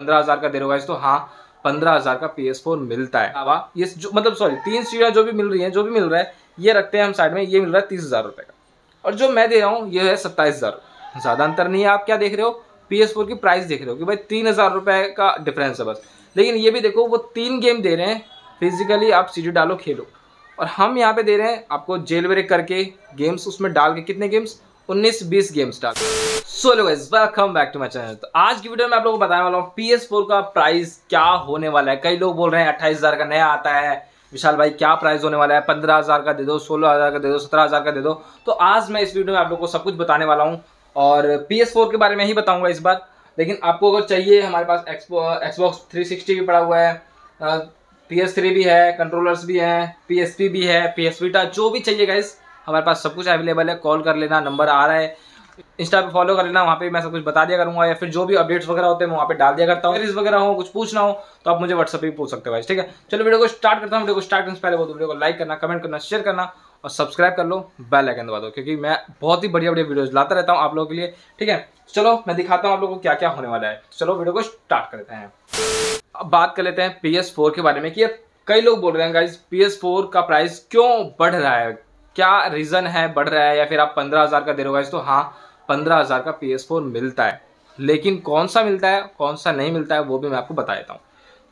पंद्रह हज़ार का दे रहे हो तो हाँ पंद्रह हज़ार का पी एस फोर मिलता है। अब ये जो मतलब सॉरी तीन सीढ़ियाँ जो भी मिल रही हैं, जो भी मिल रहा है, ये रखते हैं हम साइड में, ये मिल रहा है तीस हज़ार रुपये का। और जो मैं दे रहा हूँ, ये है सत्ताईस हज़ार ज़्यादा अंतर नहीं है, आप क्या देख रहे हो? पी एस फोर की प्राइस देख रहे हो कि भाई तीन हज़ार रुपये का डिफरेंस है बस। लेकिन ये भी देखो, वो तीन गेम दे रहे हैं फिजिकली आप सी डालो, खेलो। और हम यहाँ पे दे रहे हैं आपको जेल ब्रेक करके गेम्स उसमें डाल के कितने games 19-20 game start. So low guys welcome back to my channel तो आज की वीडियो में आप लोगों को बताने वाला हूँ PS4 का प्राइस क्या होने वाला है। कई लोग बोल रहे हैं, अट्ठाईस का नया आता है। विशाल भाई, क्या प्राइस होने वाला है? पंद्रह हज़ार का दे दो, सोलह हज़ार का दे दो, सत्रह हज़ार का दे दो। तो आज मैं इस वीडियो में आप लोग को सब कुछ बताने वाला हूँ और PS4 के बारे में ही बताऊँगा इस बार। लेकिन आपको अगर चाहिए, हमारे पास एक्सपो एक्सबॉक्स थ्री भी पड़ा हुआ है पी भी है कंट्रोलर्स भी हैं पी पी भी है पी एस जो भी चाहिए गाइस हमारे पास सब कुछ अवेलेबल है, कॉल कर लेना, नंबर आ रहा है। इंस्टा पे फॉलो कर लेना, वहाँ पे मैं सब कुछ बता दिया करूँगा या फिर जो भी अपडेट्स वगैरह होते हैं, मैं वहाँ पे डाल दिया करता हूँ। वगैरह हो, कुछ पूछना हो तो आप मुझे व्हाट्सअप पे पूछ सकते हो ठीक है? चलो वीडियो को स्टार्ट करता हूँ वीडियो को स्टार्ट करने से पहले वो वीडियो को लाइक करना कमेंट करना शेयर करना और सब्सक्राइब कर लो बेल आइकन दबा दो, क्योंकि मैं बहुत ही बढ़िया बढ़िया वीडियोज़ लाता रहता हूँ आप लोगों के लिए, ठीक है? चलो, मैं दिखाता हूँ आप लोगों को क्या क्या होने वाला है। चलो वीडियो को स्टार्ट करते हैं। अब बात कर लेते हैं पी के बारे में कि कई लोग बोल रहे हैं गाइज़ पी का प्राइस क्यों बढ़ रहा है? क्या रीज़न है, बढ़ रहा है या फिर आप पंद्रह हज़ार का दे रहे हो तो हाँ पंद्रह हज़ार का पीएस फोर मिलता है। लेकिन कौन सा मिलता है, कौन सा नहीं मिलता है, वो भी मैं आपको बता देता हूँ।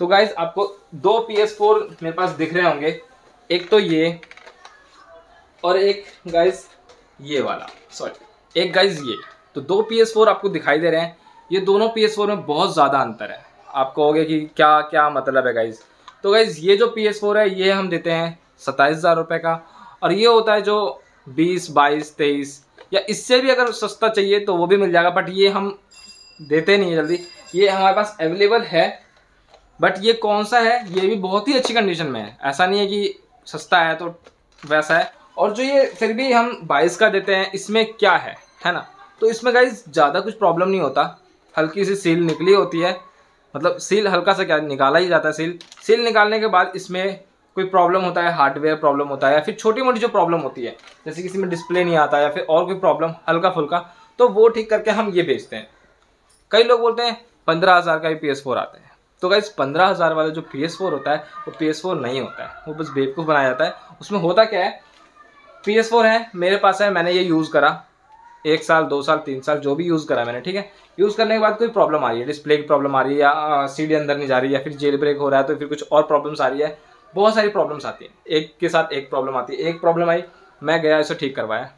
तो गाइज़ आपको दो पी मेरे पास दिख रहे होंगे। एक तो ये और एक गाइज़ ये वाला। सॉरी एक गाइज़ ये। तो दो पी आपको दिखाई दे रहे हैं। ये दोनों पी में बहुत ज़्यादा अंतर है। आप कहोगे कि क्या क्या मतलब है गाइज़ तो गाइज़ ये जो पी एस फोर है, ये हम देते हैं सत्ताईस हज़ार रुपये का। और ये होता है जो बीस, बाईस, तेईस, या इससे भी अगर सस्ता चाहिए तो वो भी मिल जाएगा बट ये हम देते नहीं है जल्दी। ये हमारे पास अवेलेबल है बट ये कौन सा है? ये भी बहुत ही अच्छी कंडीशन में है। ऐसा नहीं है कि सस्ता है तो वैसा है। और जो ये फिर भी हम बाईस का देते हैं, इसमें क्या है? है ना? तो इसमें गाइज़ ज़्यादा कुछ प्रॉब्लम नहीं होता। हल्की सी सील निकली होती है। मतलब सील हल्का सा क्या निकाला ही जाता है सील सील निकालने के बाद इसमें कोई प्रॉब्लम होता है हार्डवेयर प्रॉब्लम होता है या फिर छोटी मोटी जो प्रॉब्लम होती है, जैसे किसी में डिस्प्ले नहीं आता या फिर और कोई प्रॉब्लम हल्का फुल्का तो वो ठीक करके हम ये बेचते हैं। कई लोग बोलते हैं, पंद्रह हज़ार का ही पी एस फोर आता है। तो गाइज़ पंद्रह हज़ार वाला जो पी एस फोर होता है, वो पी एस फोर नहीं होता है। वो बस बेवकूफ़ बनाया जाता है। उसमें होता क्या है? पी एस फोर है, मेरे पास है, मैंने ये यूज़ करा। एक साल, दो साल, तीन साल, जो भी यूज़ करा मैंने, ठीक है? यूज़ करने के बाद कोई प्रॉब्लम आ रही है डिस्प्ले की प्रॉब्लम आ रही है या सीडी अंदर नहीं जा रही है या फिर जेल ब्रेक हो रहा है तो फिर कुछ और प्रॉब्लम्स आ रही है। बहुत सारी प्रॉब्लम्स आती है। एक के साथ एक प्रॉब्लम आती है। एक प्रॉब्लम आई, मैं गया, इसे ठीक करवाया।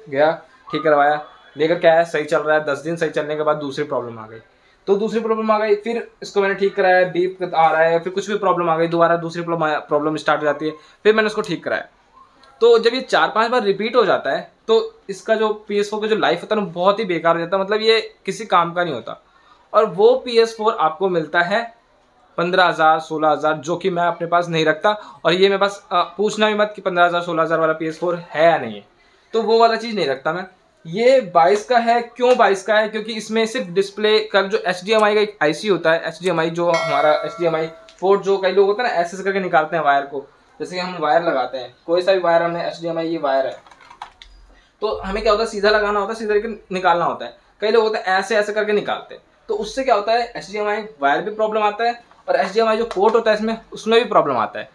गया, ठीक करवाया। लेकर क्या है, सही चल रहा है। दस दिन सही चलने के बाद दूसरी प्रॉब्लम आ गई। तो दूसरी प्रॉब्लम आ गई, फिर इसको मैंने ठीक कराया। बीप आ रहा है, फिर कुछ भी प्रॉब्लम आ गई, दोबारा दूसरी प्रॉब्लम स्टार्ट हो जाती है। फिर मैंने उसको ठीक कराया। तो जब ये चार पाँच बार रिपीट हो जाता है तो इसका जो पी एस फोर का जो लाइफ होता है ना बहुत ही बेकार हो जाता है। मतलब ये किसी काम का नहीं होता। और वो पी एस फोर आपको मिलता है पंद्रह हज़ार, सोलह हज़ार, जो कि मैं अपने पास नहीं रखता। और ये मेरे पास पूछना भी मत कि पंद्रह हज़ार, सोलह हज़ार वाला पी है या नहीं। है तो वो वाला चीज़ नहीं रखता मैं। ये बाईस का है। क्यों बाईस का है? क्योंकि इसमें सिर्फ़ डिस्प्ले का जो एचडीएमआई का एक आईसी होता है एचडीएमआई जो हमारा एच डी पोर्ट जो कई लोग होते हैं ना ऐसे करके निकालते हैं वायर को। जैसे कि हम वायर लगाते हैं। कोई सा भी वायर हमने एच ये वायर है। तो हमें क्या होता है? सीधा लगाना होता है, सीधा करके निकालना होता है। कई लोग होते हैं, ऐसे ऐसे करके निकालते हैं। तो उससे क्या होता है? HDMI वायर भी प्रॉब्लम आता है। और एच जो पोर्ट होता है इसमें, उसमें भी प्रॉब्लम आता है।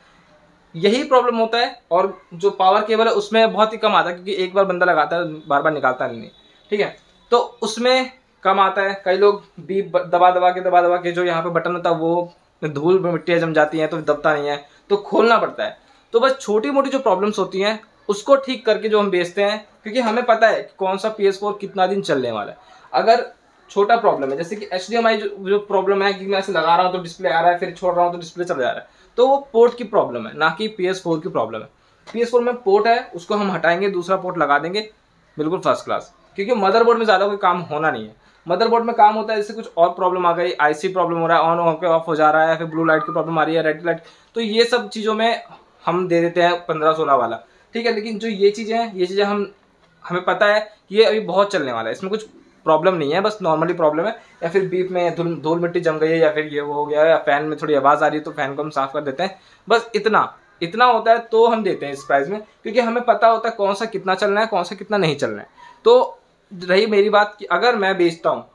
यही प्रॉब्लम होता है और जो पावर केबल है, उसमें बहुत ही कम आता है, क्योंकि एक बार बंदा लगाता है बार बार निकालता नहीं ठीक है? तो उसमें कम आता है। कई लोग बीप दबा दबा के दबा दबा के जो यहाँ पे बटन होता है, वो धूल में मिट्टियाँ जम जाती हैं तो दबता नहीं है तो खोलना पड़ता है। तो बस छोटी मोटी जो प्रॉब्लम्स होती हैं, उसको ठीक करके जो हम बेचते हैं, क्योंकि हमें पता है कि कौन सा पी कितना दिन चलने वाला है। अगर छोटा प्रॉब्लम है। जैसे कि एच जो, जो प्रॉब्लम है कि मैं ऐसे लगा रहा हूँ तो डिस्प्ले आ रहा है फिर छोड़ रहा हूँ तो डिस्प्ले चल जा रहा है। तो वो पोर्ट की प्रॉब्लम है ना कि पी की प्रॉब्लम है। पी में पोर्ट है उसको हम हटाएँगे दूसरा पोर्ट लगा देंगे बिल्कुल फ़र्स्ट क्लास क्योंकि मदरबोर्ड में ज़्यादा कोई काम होना नहीं है। मदरबोर्ड में काम होता है जैसे कुछ और प्रॉब्लम आ गई आईसी प्रॉब्लम हो रहा है ऑन होकर ऑफ़ हो जा रहा है फिर ब्लू लाइट की प्रॉब्लम आ रही है रेड लाइट तो ये सब चीज़ों में हम दे देते हैं पंद्रह सोलह वाला। ठीक है लेकिन जो ये चीज़ें हैं ये चीज़ें हम हमें पता है कि ये अभी बहुत चलने वाला है। इसमें कुछ प्रॉब्लम नहीं है, बस नॉर्मली प्रॉब्लम है। या फिर बीफ में धूल धूल मिट्टी जम गई है या फिर ये वो हो गया है या फ़ैन में थोड़ी आवाज़ आ रही है तो फ़ैन को हम साफ़ कर देते हैं। बस इतना इतना होता है तो हम देते हैं इस प्राइस में, क्योंकि हमें पता होता है कौन सा कितना चलना है, कौन सा कितना नहीं चलना है। तो रही मेरी बात कि अगर मैं बेचता हूँ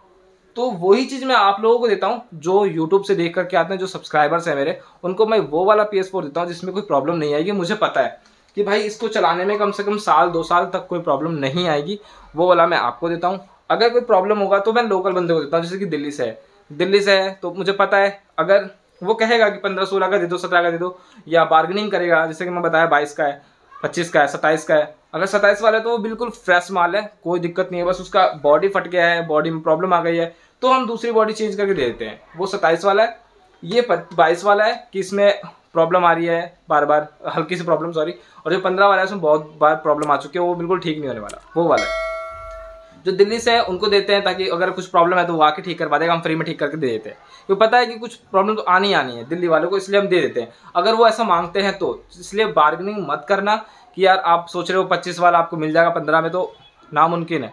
तो वही चीज़ मैं आप लोगों को देता हूँ जो यूट्यूब से देख करके आते हैं, जो सब्सक्राइबर्स हैं मेरे, उनको मैं वो वाला पी देता हूँ जिसमें कोई प्रॉब्लम नहीं आएगी। मुझे पता है कि भाई इसको चलाने में कम से कम साल, दो साल तक कोई प्रॉब्लम नहीं आएगी। वो वाला मैं आपको देता हूँ। अगर कोई प्रॉब्लम होगा तो मैं लोकल बंदे को देता हूँ, जैसे कि दिल्ली से है। दिल्ली से है तो मुझे पता है, अगर वो कहेगा कि पंद्रह सोलह का दे दो, सत्रह का दे दो, या बार्गेनिंग करेगा, जैसे कि मैं बताया बाईस का है, पच्चीस का है, सत्ताईस का है, अगर सत्ताईस वाला है तो वो बिल्कुल फ्रेश माल है, कोई दिक्कत नहीं है, बस उसका बॉडी फट गया है बॉडी में प्रॉब्लम आ गई है तो हम दूसरी बॉडी चेंज करके दे देते हैं। वो सत्ताईस वाला है, ये बाईस वाला है कि इसमें प्रॉब्लम आ रही है बार बार हल्की सी प्रॉब्लम सॉरी और जो पंद्रह वाला है, उसमें बहुत बार प्रॉब्लम आ चुकी है, वो बिल्कुल ठीक नहीं होने वाला, वो वाला है। जो दिल्ली से है, उनको देते हैं ताकि अगर कुछ प्रॉब्लम है तो वो आके ठीक करवा देगा, हम फ्री में ठीक करके दे देते हैं। क्योंकि पता है कि कुछ प्रॉब्लम तो आनी आनी है, दिल्ली वालों को इसलिए हम दे देते हैं। अगर वो ऐसा मांगते हैं तो इसलिए बार्गेनिंग मत करना कि यार आप सोच रहे हो पच्चीस वाला आपको मिल जाएगा पंद्रह में तो नामुमकिन है।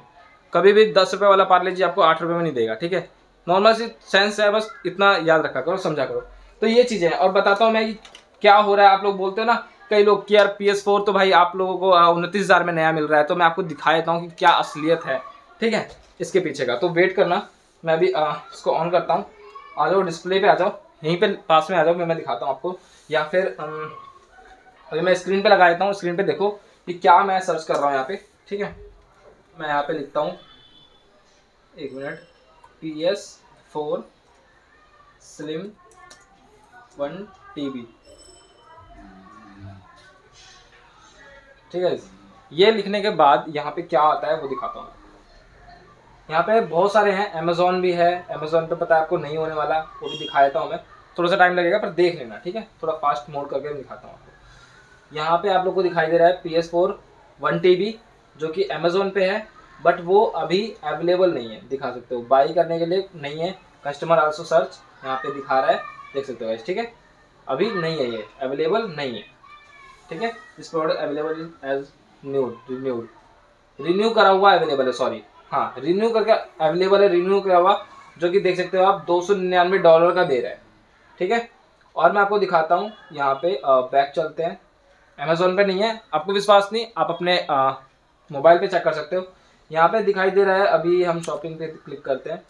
कभी भी दस रुपये वाला पार्ले जी आपको आठ रुपये में नहीं देगा, ठीक है? नॉर्मल सी सेंस है, बस इतना याद रखा करो, समझा करो। तो ये चीज़ें हैं, और बताता हूँ मैं क्या हो रहा है, आप लोग बोलते हो ना, कई लोग कि यार पी एस फोर तो भाई आप लोगों को उनतीस हज़ार में नया मिल रहा है तो मैं आपको दिखा देता हूँ कि क्या असलियत है। ठीक है? इसके पीछे का। तो वेट करना। मैं अभी आ, इसको ऑन करता हूँ। आ जाओ डिस्प्ले पे आ जाओ। यहीं पे पास में आ जाओ मैं मैं दिखाता हूँ आपको। या फिर अभी मैं स्क्रीन पे लगा देता हूँ। स्क्रीन पे देखो कि क्या मैं सर्च कर रहा हूँ यहाँ पे। ठीक है? मैं यहाँ पे लिखता हूँ। एक minute P S four slim one T B ठीक है? ये लिखने के बाद यहाँ पे क्या आता है वो दिखाता हूँ। यहाँ पे बहुत सारे हैं अमेजोन भी है अमेजोन पे पता है आपको नहीं होने वाला, वो भी दिखा देता हूँ मैं थोड़ा सा टाइम लगेगा, पर देख लेना, ठीक है? थोड़ा फास्ट मोड करके दिखाता हूँ आपको। यहाँ पे आप लोग को दिखाई दे रहा है P S four one T B जो कि अमेजोन पे है बट वो अभी अवेलेबल नहीं है, दिखा सकते हो। बाई करने के लिए नहीं है कस्टमर आल्सो सर्च यहाँ पे दिखा रहा है, देख सकते हो ठीक है? अभी नहीं है ये अवेलेबल नहीं है, ठीक है? This product available as new renewed renew करा हुआ अवेलेबल है सॉरी हाँ रिन्यू करके अवेलेबल है रिन्यू के हुआ, जो कि देख सकते हो आप, दो सौ निन्यानवे डॉलर का दे रहा है। ठीक है? और मैं आपको दिखाता हूँ, यहाँ पे बैक चलते हैं। अमेजोन पे नहीं है, आपको विश्वास नहीं, आप अपने मोबाइल पे चेक कर सकते हो। यहाँ पे दिखाई दे रहा है, अभी हम शॉपिंग पे क्लिक करते हैं।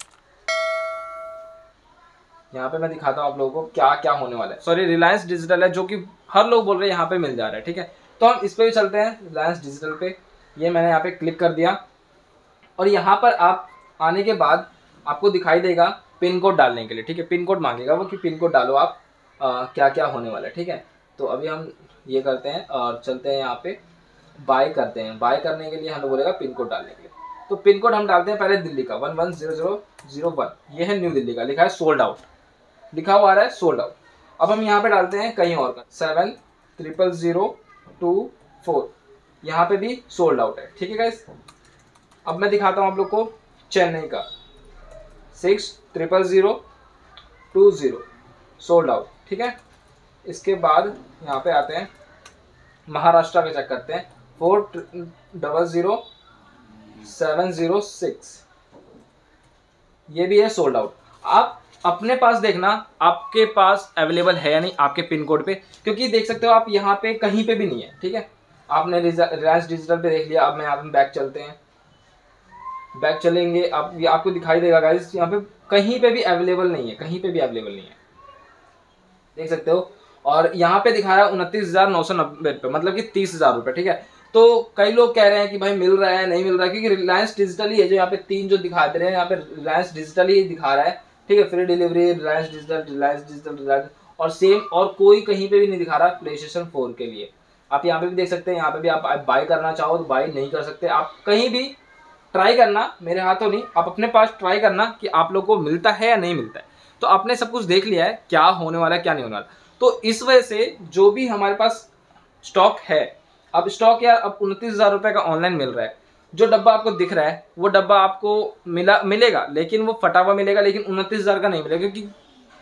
यहाँ पे मैं दिखाता हूँ आप लोगों को क्या क्या होने वाला है। सॉरी रिलायंस डिजिटल है, जो कि हर लोग बोल रहे हैं, यहाँ पे मिल जा रहा है। ठीक है? तो हम इस पर भी चलते हैं रिलायंस डिजिटल पे। ये मैंने यहाँ पे क्लिक कर दिया। और यहाँ पर आप आने के बाद आपको दिखाई देगा पिन कोड डालने के लिए ठीक है? पिन कोड मांगेगा वो कि पिन कोड डालो आप आ, क्या क्या होने वाला है ठीक है? तो अभी हम ये करते हैं और चलते हैं यहाँ पे बाय करते हैं। बाय करने के लिए हमें बोलेगा पिन कोड डालने के लिए। तो पिन कोड हम डालते हैं पहले दिल्ली का one one zero zero zero one. ये है न्यू दिल्ली का लिखा है सोल्ड आउट लिखा हुआ आ रहा है सोल्ड आउट अब हम यहाँ पे डालते हैं कहीं और का seven triple zero two four यहाँ पे भी सोल्ड आउट है ठीक है गाइस अब मैं दिखाता हूँ आप लोग को चेन्नई का। Six triple zero two zero sold out ठीक है? इसके बाद यहाँ पे आते हैं, महाराष्ट्र का चेक करते हैं। Four double zero seven zero six ये भी है सोल्ड आउट आप अपने पास देखना, आपके पास अवेलेबल है या नहीं आपके पिन कोड पे, क्योंकि देख सकते हो आप यहाँ पे कहीं पे भी नहीं है, ठीक है? आपने रिलायंस डिजिटल पे देख लिया, अब मैं यहाँ बैक चलते हैं। बैक चलेंगे, आप, ये आपको दिखाई देगा गाइस यहाँ पे कहीं पे भी अवेलेबल नहीं है, कहीं पे भी अवेलेबल नहीं है। देख सकते हो? और यहाँ पे दिखा रहा है उनतीस हज़ार नौ सौ नब्बे रुपये मतलब कि तीस हज़ार रुपये ठीक है? तो कई लोग कह रहे हैं कि भाई मिल रहा है, नहीं मिल रहा है, क्योंकि रिलायंस डिजिटल ही है, जो यहाँ पे तीन जो दिखा दे रहे हैं, यहाँ पे रिलायंस डिजिटल ही दिखा रहा है, ठीक है? Free delivery Reliance digital Reliance digital Reliance और सेम और कोई कहीं पे भी नहीं दिखा रहा प्ले स्टेशन फोर के लिए। आप यहाँ पे भी देख सकते हैं, यहाँ पे भी आप बाय करना चाहो तो बाय नहीं कर सकते। आप कहीं भी ट्राई करना, मेरे हाथों नहीं, आप अपने पास ट्राई करना कि आप लोग को मिलता है या नहीं मिलता है। तो आपने सब कुछ देख लिया है, क्या होने वाला है, क्या नहीं होने वाला तो इस वजह से जो भी हमारे पास स्टॉक है, अब स्टॉक यार, अब उनतीस हज़ार रुपये का ऑनलाइन मिल रहा है। जो डब्बा आपको दिख रहा है, वो डब्बा आपको मिला, मिलेगा, लेकिन वो फटा हुआ मिलेगा, लेकिन उनतीस हज़ार का नहीं मिलेगा, क्योंकि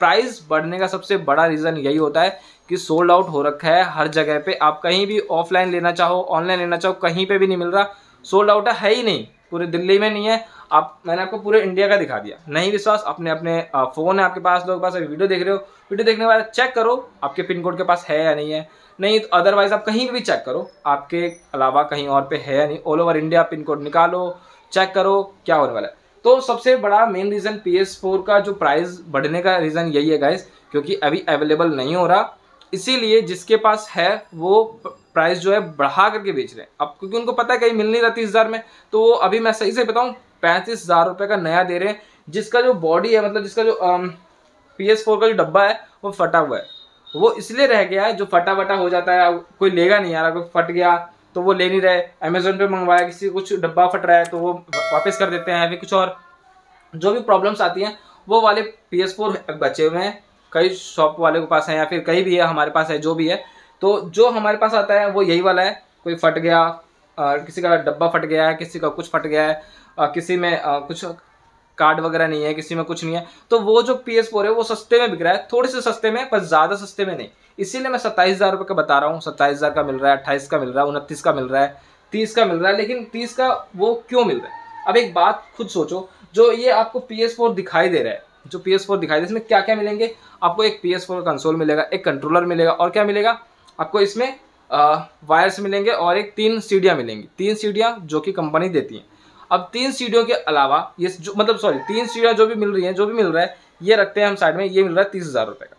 प्राइस बढ़ने का सबसे बड़ा रीज़न यही होता है कि सोल्ड आउट हो रखा है हर जगह पे। आप कहीं भी ऑफलाइन लेना चाहो ऑनलाइन लेना चाहो, कहीं पे भी नहीं मिल रहा सोल्ड आउट है ही नहीं। पूरे दिल्ली में नहीं है। आप, मैंने आपको पूरे इंडिया का दिखा दिया। नहीं विश्वास, अपने अपने फ़ोन है आपके पास, लोग पास वीडियो देख रहे हो। वीडियो देखने के बाद चेक करो, आपके पिन कोड के पास है या नहीं है। नहीं तो अदरवाइज़ आप कहीं भी चेक करो। आपके अलावा कहीं और पे है या नहीं। All over India pin code निकालो चेक करो, क्या होने वाला है। तो सबसे बड़ा main reason P S four का जो प्राइस बढ़ने का रीज़न यही है गाइस क्योंकि अभी अवेलेबल नहीं हो रहा। इसीलिए जिसके पास है, वो प्राइस जो है बढ़ा करके बेच रहे हैं। अब क्योंकि उनको पता है कहीं मिल नहीं रहा तीस हज़ार में तो वो अभी मैं सही से बताऊँ, पैंतीस हज़ार रुपये का नया दे रहे हैं, जिसका जो बॉडी है मतलब जिसका जो पी एस फोर का जो डब्बा है, वो फटा हुआ है। वो इसलिए रह गया है, जो फटा वटा हो जाता है, कोई लेगा नहीं यार कोई फट गया तो वो ले नहीं रहे। अमेजोन पे मंगवाया, किसी कुछ डब्बा फट रहा है तो वो वापस कर देते हैं अभी कुछ और। जो भी प्रॉब्लम्स आती हैं, वो वाले पी एस फोर बचे हुए हैं। कई शॉप वाले के पास है, या फिर कहीं भी है, हमारे पास है, जो भी है तो जो हमारे पास आता है, वो यही वाला है। कोई फट गया किसी का डब्बा फट गया है, किसी का कुछ फट गया है किसी में कुछ कार्ड वगैरह नहीं है, किसी में कुछ नहीं है तो वो जो पी एस फोर है, वो सस्ते में बिक रहा है। थोड़े से सस्ते में, पर ज़्यादा सस्ते में नहीं। इसीलिए मैं सत्ताईस हज़ार रुपये का बता रहा हूँ। सत्ताईस हज़ार का मिल रहा है, अट्ठाईस का मिल रहा है, उनतीस का मिल रहा है, तीस का मिल रहा है, लेकिन तीस का वो क्यों मिल रहा है? अब एक बात खुद सोचो, जो ये आपको पी एस फोर दिखाई दे रहा है, जो पी एस फोर दिखाई दे इसमें क्या क्या मिलेंगे? आपको एक पी एस फोर कंसोल मिलेगा, एक कंट्रोलर मिलेगा, और क्या मिलेगा? आपको इसमें वायर्स मिलेंगे और एक तीन सीढ़ियाँ मिलेंगी। तीन सीढ़ियाँ जो कि कंपनी देती हैं। अब तीन सीढ़ियों के अलावा ये जो मतलब सॉरी तीन सीढ़ियाँ जो भी मिल रही हैं, जो भी मिल रहा है, ये रखते हैं हम साइड में, ये मिल रहा है तीस हज़ार रुपये का।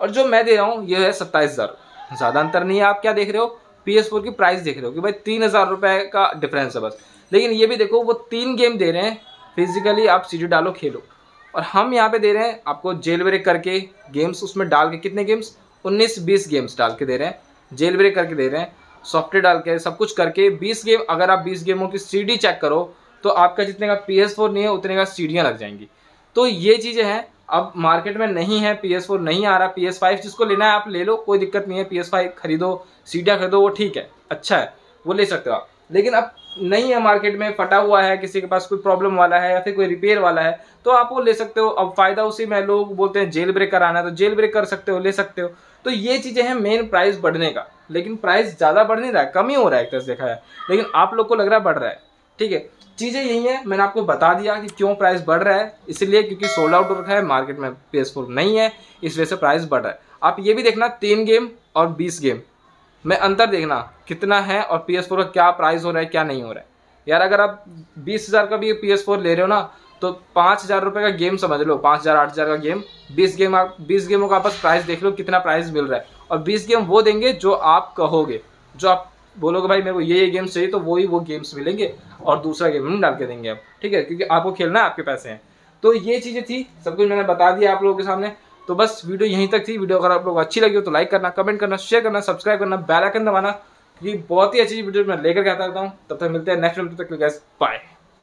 और जो मैं दे रहा हूँ, ये है सत्ताईस हज़ार। ज़्यादा अंतर नहीं है, आप क्या देख रहे हो? पी एस फोर की प्राइस देख रहे हो कि भाई तीन हज़ार रुपये का डिफरेंस है बस। लेकिन ये भी देखो, वो तीन गेम दे रहे हैं। फिजिकली आप सीढ़ी डालो, खेलो। और हम यहाँ पे दे रहे हैं आपको जेल ब्रेक करके गेम्स उसमें डाल के कितने गेम्स उन्नीस बीस गेम्स डाल के दे रहे हैं, जेल ब्रेक करके दे रहे हैं सॉफ्टवेयर डाल के, सब कुछ करके, बीस गेम अगर आप बीस गेमों की सीडी चेक करो तो आपका जितने का पी नहीं है, उतने का सीढ़ियाँ लग जाएँगी। तो ये चीज़ें हैं, अब मार्केट में नहीं है पी एस फोर नहीं आ रहा पी एस फाइव जिसको लेना है, आप ले लो, कोई दिक्कत नहीं है पी एस फाइव खरीदो सीढ़ियाँ खरीदो, वो ठीक है अच्छा है, वो ले सकते हो आप। लेकिन अब नहीं है मार्केट में, फटा हुआ है, किसी के पास कोई प्रॉब्लम वाला है या फिर कोई रिपेयर वाला है तो आप वो ले सकते हो। अब फ़ायदा उसी में लोग बोलते हैं, जेल ब्रेक कराना है तो जेल ब्रेक कर सकते हो, ले सकते हो। तो ये चीज़ें हैं मेन प्राइस बढ़ने का। लेकिन प्राइस ज़्यादा बढ़ नहीं रहा है, कम ही हो रहा है, एक तरह से देखा है लेकिन आप लोग को लग रहा है बढ़ रहा है, ठीक है? चीज़ें यही है, मैंने आपको बता दिया कि क्यों प्राइस बढ़ रहा है, इसलिए क्योंकि सोल्ड आउट हो रखा है मार्केट में पेस नहीं है, इस वजह से प्राइस बढ़ रहा है। आप ये भी देखना, तीन गेम और बीस गेम में अंतर देखना, कितना है और फोर का क्या प्राइस हो रहा है, क्या नहीं हो रहा है। यार, अगर आप बीस हज़ार का भी पी ले रहे हो ना तो पाँच हज़ार रुपये का गेम समझ लो, पाँच हज़ार, आठ हज़ार का गेम, बीस गेम आप, बीस गेमों का आपस प्राइस देख लो कितना प्राइस मिल रहा है। और बीस गेम वो देंगे जो आप कहोगे, जो आप बोलोगे, भाई मेरे को ये ये गेम्स चाहिए तो वही वो वो गेम्स मिलेंगे और दूसरा गेम हम डाल के देंगे आप ठीक है? क्योंकि आपको खेलना है, आपके पैसे हैं। तो ये चीज़ें थी, सब कुछ मैंने बता दिया आप लोगों के सामने। तो बस वीडियो यहीं तक थी। वीडियो अगर आप लोग अच्छी लगी हो तो लाइक करना कमेंट करना शेयर करना सब्सक्राइब करना बेल आइकन दबाना, क्योंकि बहुत ही अच्छी वीडियो मैं लेकर के आता रहता हूँ। तब तक मिलते हैं नेक्स्ट वीडियो तक बाय